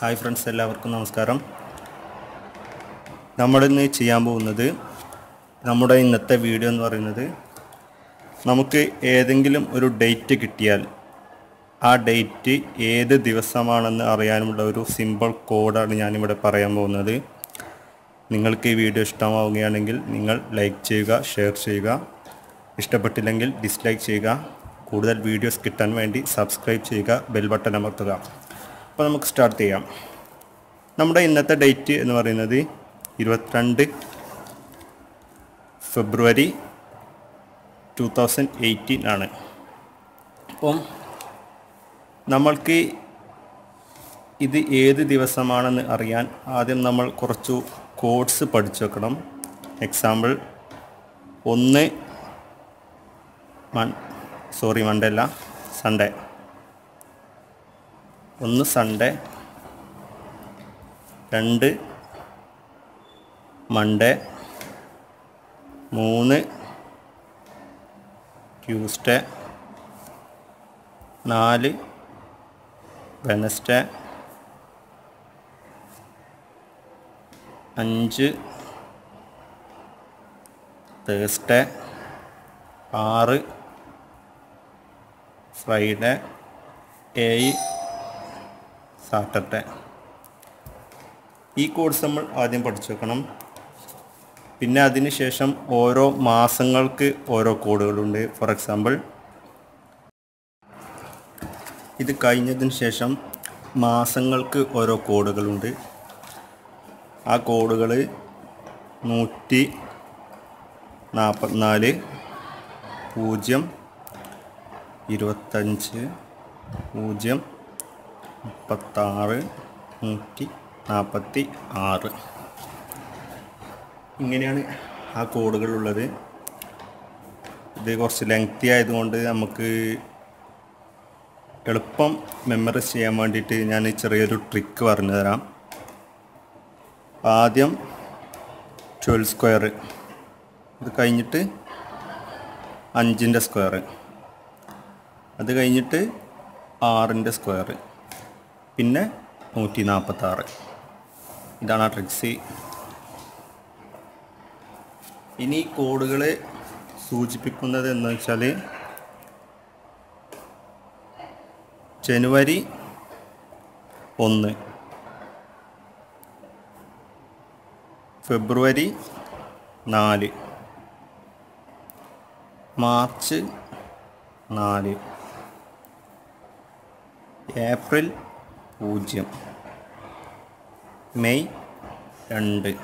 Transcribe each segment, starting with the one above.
Hi friends എല്ലാവർക്കും നമസ്കാരം. നമ്മളിന്ന് ചെയ്യാൻ പോകുന്നത് നമ്മുടെ ഇന്നത്തെ വീഡിയോ എന്ന് പറയുന്നത് നമുക്ക് ഏതെങ്കിലും ഒരു ഡേറ്റ് കിട്ടിയാൽ ആ ഡേറ്റ് ഏത് ദിവസമാണെന്ന് അറിയാനുള്ള ഒരു സിമ്പിൾ കോഡാണ് ഞാനിവിടെ പറയാൻ പോകുന്നത്. നിങ്ങൾക്ക് ഈ വീഡിയോ ഇഷ്ടമാവുകയാണെങ്കിൽ നിങ്ങൾ ലൈക്ക് ചെയ്യുക ഷെയർ ചെയ്യുക. ഇഷ്ടപ്പെട്ടില്ലെങ്കിൽ ഡിസ്ലൈക്ക് ചെയ്യുക. കൂടുതൽ വീഡിയോസ് കിട്ടാൻ വേണ്ടി സബ്സ്ക്രൈബ് ചെയ്യുക ബെൽ ബട്ടൺ അമർത്തുക. അപ്പോൾ നമുക്ക് സ്റ്റാർട്ട് ചെയ്യാം. നമ്മുടെ ഇന്നത്തെ ഡേറ്റ് എന്ന് പറയുന്നത് ഇരുപത്തിരണ്ട് ഫെബ്രുവരി ടു തൗസൻഡ് എയ്റ്റീൻ ആണ്. അപ്പം നമ്മൾക്ക് ഇത് ഏത് ദിവസമാണെന്ന് അറിയാൻ ആദ്യം നമ്മൾ കുറച്ചു കോഡ്സ് പഠിച്ചു വെക്കണം. എക്സാമ്പിൾ ഒന്ന് മൺ സോറി മൺഡേ അല്ല സൺഡേ ഒന്ന് സൺഡേ രണ്ട് മൺഡേ മൂന്ന് ട്യൂസ്ഡേ നാല് വെനസ്ഡേ അഞ്ച് തേഴ്സ്ഡേ ആറ് ഫ്രൈഡേ ഏഴ് സാറ്റർഡേ ഈ കോഴ്സ് നമ്മൾ ആദ്യം പഠിച്ചു വെക്കണം പിന്നെ അതിന് ശേഷം ഓരോ മാസങ്ങൾക്ക് ഓരോ കോഡുകളുണ്ട് ഫോർ എക്സാമ്പിൾ ഇത് കഴിഞ്ഞതിന് ശേഷം മാസങ്ങൾക്ക് ഓരോ കോഡുകളുണ്ട് ആ കോഡുകൾ നൂറ്റി നാൽപ്പത്തിനാല് പൂജ്യം ഇരുപത്തഞ്ച് പൂജ്യം മുപ്പത്താറ് നൂറ്റി നാൽപ്പത്തി ആറ്. ഇങ്ങനെയാണ് ആ കോഡുകളുള്ളത് ഇത് കുറച്ച് ലെങ്തി ആയതുകൊണ്ട് നമുക്ക് എളുപ്പം മെമ്മറൈസ് ചെയ്യാൻ വേണ്ടിയിട്ട് ഞാൻ ചെറിയൊരു ട്രിക്ക് പറഞ്ഞു തരാം. ആദ്യം ട്വൽവ് സ്ക്വയർ ഇത് കഴിഞ്ഞിട്ട് അഞ്ചിന്റെ സ്ക്വയർ അത് കഴിഞ്ഞിട്ട് ആറിന്റെ സ്ക്വയർ പിന്നെ നൂറ്റി നാൽപ്പത്താറ് ഇതാണ് ആ ട്രിക്സ്. ഇനി കോഡുകൾ സൂചിപ്പിക്കുന്നത് എന്ന് വെച്ചാൽ ജനുവരി ഒന്ന് ഫെബ്രുവരി നാല് മാർച്ച് നാല് ഏപ്രിൽ പൂജ്യം. മെയ് രണ്ട്.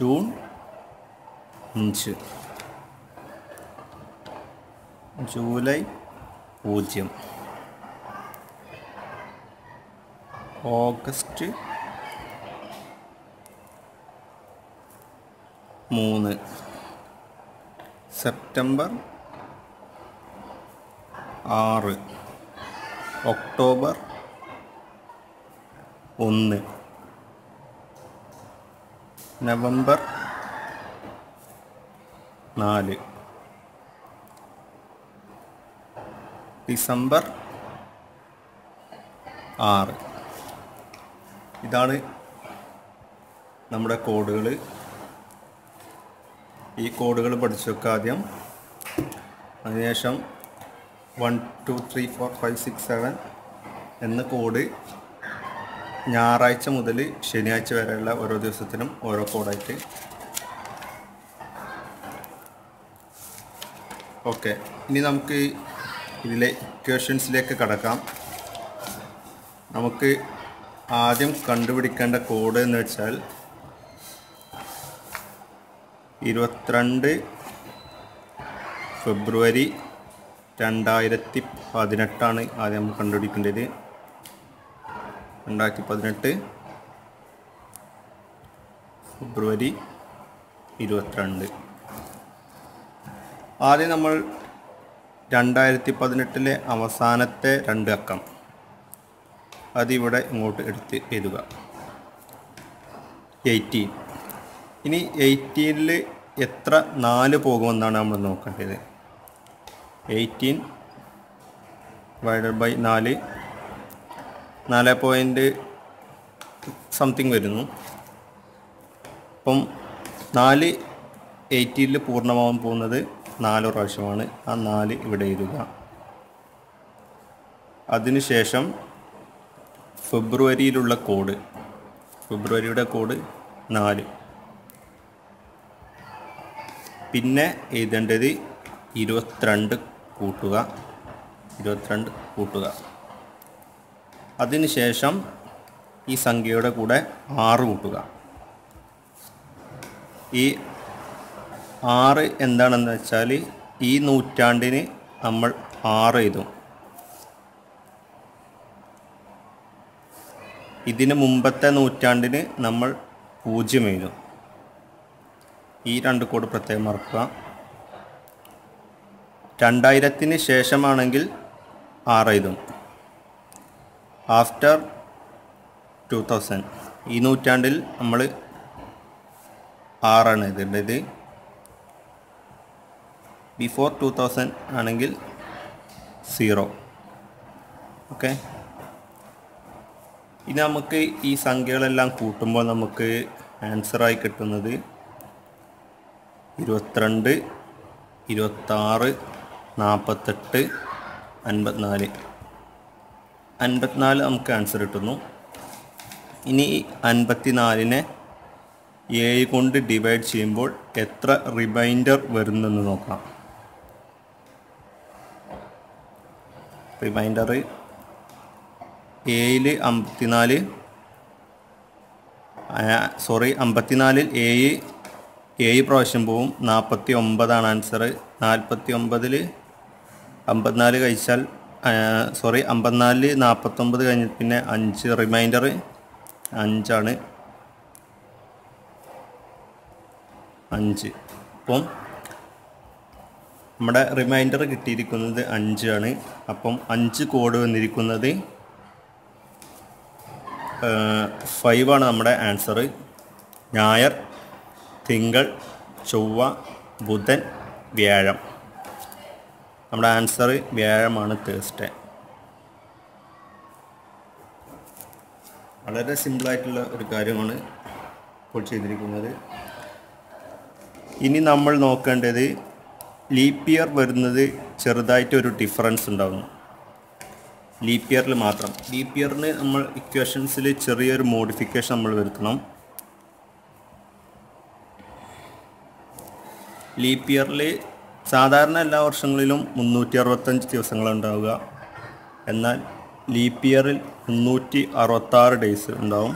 ജൂൺ അഞ്ച്. ജൂലൈ പൂജ്യം. ഓഗസ്റ്റ് മൂന്ന്. സെപ്റ്റംബർ ആറ്. ഒക്ടോബർ ഒന്ന്. നവംബർ നാല്. ഡിസംബർ ആറ്. ഇതാണ് നമ്മുടെ കോഡുകൾ ഈ കോഡുകൾ പഠിച്ചു ആദ്യം. അതിനുശേഷം one two three four five six seven എന്ന കോഡ് ഞായറാഴ്ച മുതൽ ശനിയാഴ്ച വരെയുള്ള ഓരോ ദിവസത്തിനും ഓരോ കോഡായിട്ട് ഓക്കെ ഇനി നമുക്ക് ഇതിലെ ഇക്വേഷൻസിലേക്ക് കടക്കാം. നമുക്ക് ആദ്യം കണ്ടുപിടിക്കേണ്ട കോഡ് എന്ന് വെച്ചാൽ ഇരുപത്തിരണ്ട് ഫെബ്രുവരി രണ്ടായിരത്തി പതിനെട്ടാണ് ആദ്യം നമ്മൾ കണ്ടുപിടിക്കേണ്ടത്. രണ്ടായിരത്തി പതിനെട്ട് ഫെബ്രുവരി ഇരുപത്തിരണ്ട്. ആദ്യം നമ്മൾ രണ്ടായിരത്തി പതിനെട്ടിലെ അവസാനത്തെ രണ്ട് അക്കം. അതിവിടെ ഇങ്ങോട്ട് എടുത്ത് എഴുതുക. എയ്റ്റീൻ. ഇനി എയ്റ്റീനിൽ എത്ര നാല് പോകുമെന്നാണ് നമ്മൾ നോക്കേണ്ടത്. എയ്റ്റീൻ ഡിവൈഡഡ് ബൈ നാല്. നാല് പോയിന്റ് സംതിങ് വരുന്നു. അപ്പം നാല് എയ്റ്റീനിൽ പൂർണമാവാൻ പോകുന്നത് നാല് പ്രാവശ്യമാണ്. ആ നാല് ഇവിടെ എഴുതുക. അതിനുശേഷം ഫെബ്രുവരിയിലുള്ള കോഡ് ഫെബ്രുവരിയുടെ കോഡ് നാല്. പിന്നെ എഴുതേണ്ടത് ഇരുപത്തിരണ്ട് കൂട്ടുക. ഇരുപത്തിരണ്ട് കൂട്ടുക. അതിനുശേഷം ഈ സംഖ്യയുടെ കൂടെ ആറ് കൂട്ടുക. ഈ ആറ് എന്താണെന്ന് വെച്ചാൽ ഈ നൂറ്റാണ്ടിന് നമ്മൾ ആറ് എഴുതും. ഇതിന് മുമ്പത്തെ നൂറ്റാണ്ടിന് നമ്മൾ പൂജ്യം എഴുതും. ഈ രണ്ട് കോഡ് പ്രത്യേകം മറക്കുക. രണ്ടായിരത്തിന് ശേഷമാണെങ്കിൽ ആറ് എഴുതും ആഫ്റ്റർ ടു തൗസൻഡ്. ഈ നൂറ്റാണ്ടിൽ നമ്മൾ ആറാണ് എഴുതേണ്ടത് ബിഫോർ ടു തൗസൻഡ് ആണെങ്കിൽ സീറോ. ഓക്കെ? ഇനി നമുക്ക് ഈ സംഖ്യകളെല്ലാം കൂട്ടുമ്പോൾ നമുക്ക് ആൻസറായി കിട്ടുന്നത് ഇരുപത്തിരണ്ട് ഇരുപത്താറ് നാൽപ്പത്തെട്ട് അൻപത്തിനാല്. അൻപത്തിനാല് നമുക്ക് ആൻസർ കിട്ടുന്നു. ഇനി അൻപത്തിനാലിനെ ഏഴ് കൊണ്ട് ഡിവൈഡ് ചെയ്യുമ്പോൾ എത്ര റിമൈൻഡർ വരുന്നെന്ന് നോക്കാം. റിമൈൻഡർ ഏഴിൽ അമ്പത്തിനാല് സോറി അമ്പത്തിനാലിൽ ഏഴ് ഏഴ് പ്രാവശ്യം പോവും. നാൽപ്പത്തി ഒമ്പതാണ് ആൻസർ നാൽപ്പത്തി ഒമ്പതിൽ അമ്പത്തിനാല് കഴിച്ചാൽ സോറി അമ്പത്തിനാല് നാൽപ്പത്തൊമ്പത് കഴിഞ്ഞ് പിന്നെ അഞ്ച് റിമൈൻഡർ അഞ്ചാണ്. അഞ്ച്. അപ്പം നമ്മുടെ റിമൈൻഡർ കിട്ടിയിരിക്കുന്നത് അഞ്ചാണ്. അപ്പം അഞ്ച് കോഡ് വന്നിരിക്കുന്നത് ഫൈവ് ആണ് നമ്മുടെ ആൻസർ ഞായർ തിങ്കൾ ചൊവ്വ ബുധൻ വ്യാഴം. നമ്മുടെ ആൻസർ വ്യാഴമാണ് തേഴ്സ്ഡേ വളരെ സിമ്പിളായിട്ടുള്ള ഒരു കാര്യമാണ് ഇപ്പോൾ ചെയ്തിരിക്കുന്നത്. ഇനി നമ്മൾ നോക്കേണ്ടത് ലീപ്പ് ഇയർ വരുന്നത് ചെറുതായിട്ട് ഒരു ഡിഫറൻസ് ഉണ്ടാകുന്നു ലീപ്പ് ഇയറിൽ മാത്രം. ലീപ്പ് ഇയറിന് നമ്മൾ ഇക്വേഷൻസിൽ ചെറിയൊരു മോഡിഫിക്കേഷൻ നമ്മൾ വരുത്തണം. ലീപ്പ് ഇയറിൽ സാധാരണ എല്ലാ വർഷങ്ങളിലും മുന്നൂറ്റി അറുപത്തഞ്ച് ദിവസങ്ങളുണ്ടാവുക. എന്നാൽ ലീപ്പ് ഇയറിൽ മുന്നൂറ്റി അറുപത്താറ് ഡേയ്സ് ഉണ്ടാവും.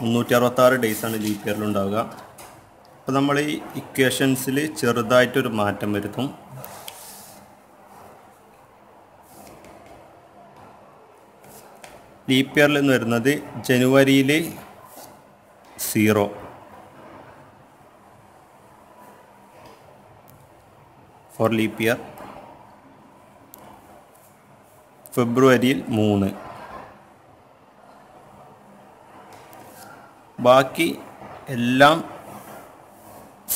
മുന്നൂറ്റി അറുപത്താറ് ഡേയ്സാണ് ലീപ്പ് ഇയറിൽ ഉണ്ടാവുക. അപ്പോൾ നമ്മൾ ഈ ഇക്വേഷൻസിൽ ചെറുതായിട്ടൊരു മാറ്റം വരുത്തും. ലീപ്പ് ഇയറിൽ നിന്ന് വരുന്നത് ജനുവരിയിൽ സീറോ. Four leap year. ഫെബ്രുവരിയിൽ മൂന്ന്. ബാക്കി എല്ലാം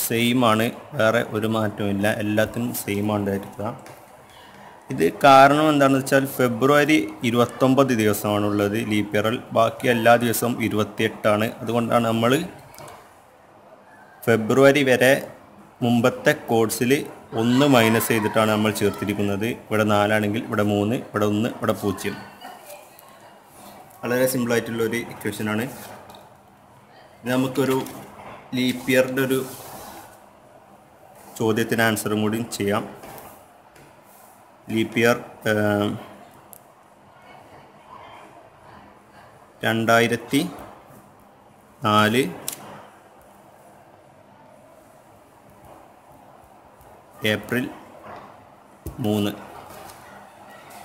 സെയിമാണ്. വേറെ ഒരു മാറ്റമില്ല എല്ലാത്തിനും സെയിം ആണ് ഉണ്ടായിരിക്കുക ഇത് കാരണം എന്താണെന്ന് വെച്ചാൽ ഫെബ്രുവരി ഇരുപത്തൊമ്പത് ദിവസമാണുള്ളത് ലീപ്പിയറൽ ബാക്കി എല്ലാ ദിവസവും ഇരുപത്തിയെട്ടാണ്. അതുകൊണ്ടാണ് നമ്മൾ ഫെബ്രുവരി വരെ മുമ്പത്തെ കോഡ്സിൽ ഒന്ന് മൈനസ് ചെയ്തിട്ടാണ് നമ്മൾ ചേർത്തിരിക്കുന്നത്. ഇവിടെ നാലാണെങ്കിൽ ഇവിടെ മൂന്ന് ഇവിടെ ഒന്ന് ഇവിടെ പൂജ്യം. വളരെ സിമ്പിളായിട്ടുള്ള ഒരു ഇക്വേഷനാണ് ഇനി നമുക്കൊരു ലീപ്പിയറിന്റെ ഒരു ചോദ്യത്തിന് ആൻസറും കൂടി ചെയ്യാം. ലീപ്പിയർ രണ്ടായിരത്തി നാല് ഏപ്രിൽ മൂന്ന്.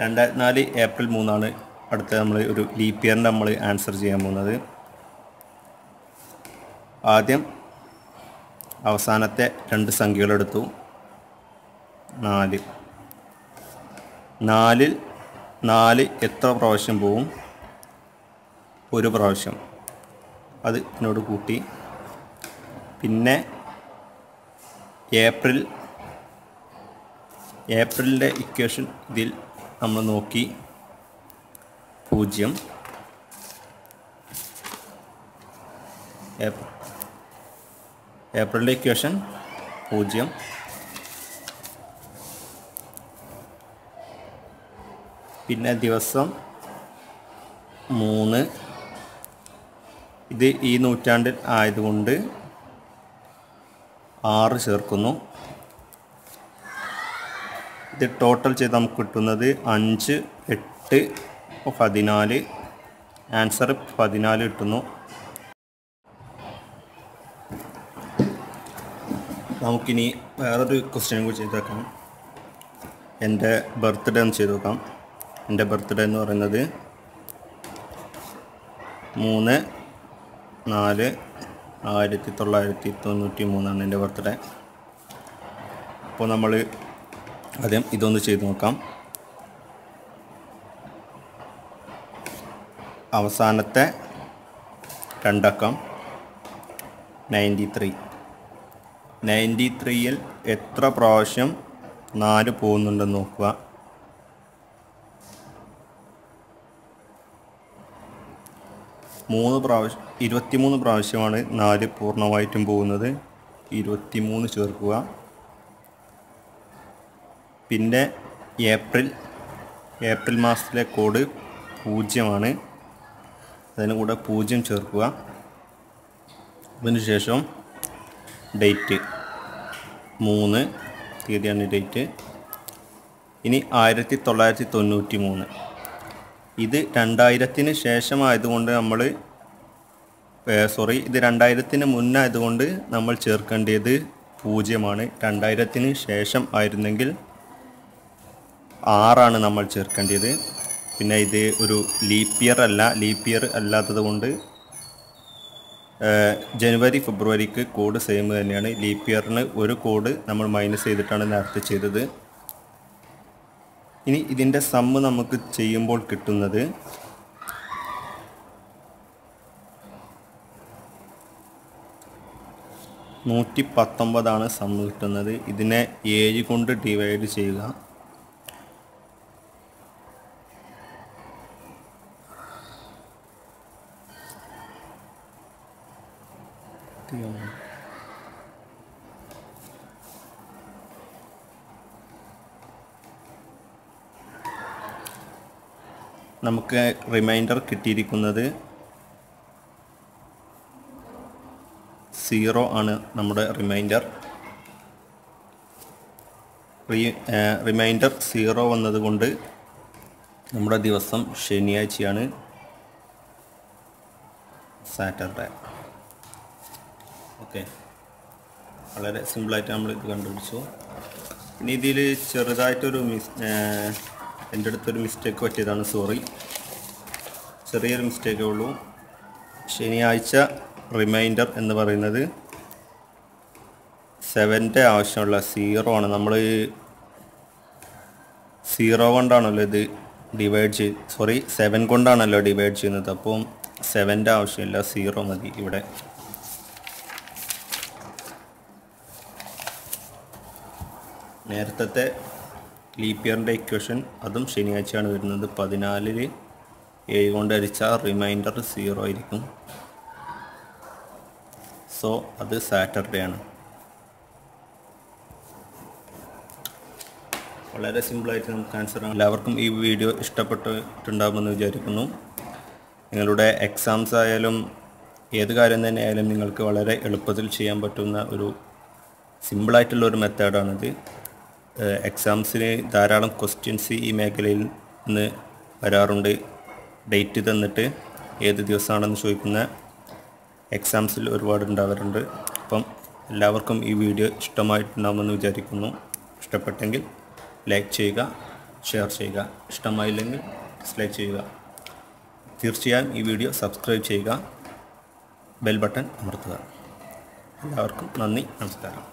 രണ്ടായിരത്തി നാല് ഏപ്രിൽ മൂന്നാണ് അടുത്ത നമ്മൾ ഒരു ലീപ്പ് ഇയറിന്റെ നമ്മൾ ആൻസർ ചെയ്യാൻ പോകുന്നത്. ആദ്യം അവസാനത്തെ രണ്ട് സംഖ്യകളെടുത്തു നാല്. നാലിൽ നാല് എത്ര പ്രാവശ്യം പോവും? ഒരു പ്രാവശ്യം. അത് എന്നോട് കൂട്ടി. പിന്നെ ഏപ്രിൽ ഏപ്രിലിന്റെ ഇക്വേഷൻ ഇതിൽ നമ്മൾ നോക്കി. പൂജ്യം. ഏപ്രിലിന്റെ ഇക്വേഷൻ പൂജ്യം. പിന്നെ ദിവസം മൂന്ന്. ഇത് ഈ നൂറ്റാണ്ടിൽ ആയതുകൊണ്ട് ആറ് ചേർക്കുന്നു. ഇത് ടോട്ടൽ ചെയ്ത് നമുക്ക് കിട്ടുന്നത് അഞ്ച് എട്ട് പതിനാല്. ആൻസർ പതിനാല് കിട്ടുന്നു. നമുക്കിനി വേറൊരു ക്വസ്റ്റ്യൻ കൂടി ചെയ്ത് വെക്കാം എന്റെ ബർത്ത്ഡേ ഒന്ന് ചെയ്ത് നോക്കാം. എന്റെ ബർത്ത്ഡേ എന്ന് പറയുന്നത് മൂന്ന് നാല് ആയിരത്തി തൊള്ളായിരത്തി തൊണ്ണൂറ്റി മൂന്നാണ് എന്റെ ബർത്ത്ഡേ അപ്പോൾ നമ്മൾ ആദ്യം ഇതൊന്ന് ചെയ്ത് നോക്കാം. അവസാനത്തെ രണ്ടക്കം നയന്റി ത്രീ നയന്റി ത്രീയിൽ എത്ര പ്രാവശ്യം നാല് പോകുന്നുണ്ടെന്ന് നോക്കുക. മൂന്ന് പ്രാവശ്യം ഇരുപത്തിമൂന്ന് പ്രാവശ്യമാണ് നാല് പൂർണമായിട്ടും പോകുന്നത്. ഇരുപത്തിമൂന്ന് ചേർക്കുക. പിന്നെ ഏപ്രിൽ ഏപ്രിൽ മാസത്തിലെ കോഡ് പൂജ്യമാണ്. അതിന് കൂടെ പൂജ്യം ചേർക്കുക. അതിനുശേഷം ഡേറ്റ് മൂന്ന് തീയതിയാണ് ഡേറ്റ്. ഇനി ആയിരത്തി തൊള്ളായിരത്തി തൊണ്ണൂറ്റി മൂന്ന് ഇത് രണ്ടായിരത്തിന് ശേഷമായതുകൊണ്ട് നമ്മൾ സോറി ഇത് രണ്ടായിരത്തിന് മുന്നായതുകൊണ്ട് നമ്മൾ ചേർക്കേണ്ടത് പൂജ്യമാണ്. രണ്ടായിരത്തിന് ശേഷം ആയിരുന്നെങ്കിൽ ആറാണ് നമ്മൾ ചേർക്കേണ്ടത്. പിന്നെ ഇത് ഒരു ലീപ്പ് ഇയർ അല്ല ലീപ്പ് ഇയർ അല്ലാത്തത് കൊണ്ട് ജനുവരി ഫെബ്രുവരിക്ക് കോഡ് സെയിം തന്നെയാണ്. ലീപ്പ് ഇയറിന് ഒരു കോഡ് നമ്മൾ മൈനസ് ചെയ്തിട്ടാണ് നേരത്തെ ചെയ്തത്. ഇനി ഇതിന്റെ സമ്മ് നമുക്ക് ചെയ്യുമ്പോൾ കിട്ടുന്നത് നൂറ്റി പത്തൊമ്പതാണ് സമ്മ് കിട്ടുന്നത്. ഇതിനെ ഏഴ് കൊണ്ട് ഡിവൈഡ് ചെയ്യുക. നമുക്ക് റിമൈൻഡർ കിട്ടിയിരിക്കുന്നത് സീറോ ആണ് നമ്മുടെ റിമൈൻഡർ റിമൈൻഡർ സീറോ വന്നതുകൊണ്ട് നമ്മുടെ ദിവസം ശനിയാഴ്ചയാണ് സാറ്റർഡേ. ഓക്കെ. വളരെ സിമ്പിളായിട്ട് നമ്മൾ ഇത് കണ്ടുപിടിച്ചു. ഇനി ഇതിൽ ചെറുതായിട്ടൊരു മിസ് എന്റെ അടുത്തൊരു മിസ്റ്റേക്ക് പറ്റിയതാണ് സോറി ചെറിയൊരു മിസ്റ്റേക്കേ ഉള്ളൂ. ശനിയാഴ്ച റിമൈൻഡർ എന്ന് പറയുന്നത് സെവന്റെ ആവശ്യമുള്ള സീറോ ആണ്. നമ്മൾ സീറോ കൊണ്ടാണല്ലോ ഇത് ഡിവൈഡ് ചെയ്ത് സോറി സെവൻ കൊണ്ടാണല്ലോ ഡിവൈഡ് ചെയ്യുന്നത്. അപ്പം സെവന്റെ ആവശ്യമില്ല സീറോ മതി ഇവിടെ. നേരത്തെ ലീപ്പ് ഇയറിന്റെ ഇക്വേഷൻ അതും ശനിയാഴ്ചയാണ് വരുന്നത്. പതിനാലിൽ ഏഴ് കൊണ്ട് അരിച്ചാൽ റിമൈൻഡർ സീറോ ആയിരിക്കും. സോ അത് സാറ്റർഡേ ആണ്. വളരെ സിമ്പിളായിട്ട് നമുക്ക് ആൻസർ ആണ് എല്ലാവർക്കും ഈ വീഡിയോ ഇഷ്ടപ്പെട്ടിട്ടുണ്ടാകുമെന്ന് വിചാരിക്കുന്നു. നിങ്ങളുടെ എക്സാംസ് ആയാലും ഏത് കാര്യം തന്നെ ആയാലും നിങ്ങൾക്ക് വളരെ എളുപ്പത്തിൽ ചെയ്യാൻ പറ്റുന്ന ഒരു സിമ്പിളായിട്ടുള്ള ഒരു മെത്തേഡാണിത് എക്സാംസിന് ധാരാളം ക്വസ്റ്റ്യൻസ് ഈ മേഖലയിൽ നിന്ന് വരാറുണ്ട്. ഡേറ്റ് തന്നിട്ട് ഏത് ദിവസമാണെന്ന് ചോദിക്കുന്ന എക്സാംസിൽ ഒരുപാട് ഉണ്ടാവാറുണ്ട്. അപ്പം എല്ലാവർക്കും ഈ വീഡിയോ ഇഷ്ടമായിട്ടുണ്ടാകുമെന്ന് വിചാരിക്കുന്നു. ഇഷ്ടപ്പെട്ടെങ്കിൽ ലൈക്ക് ചെയ്യുക ഷെയർ ചെയ്യുക. ഇഷ്ടമായില്ലെങ്കിൽ ഡിസ്ലൈക്ക് ചെയ്യുക. തീർച്ചയായും ഈ വീഡിയോ സബ്സ്ക്രൈബ് ചെയ്യുക. ബെൽ ബട്ടൺ അമർത്തുക. എല്ലാവർക്കും നന്ദി നമസ്കാരം.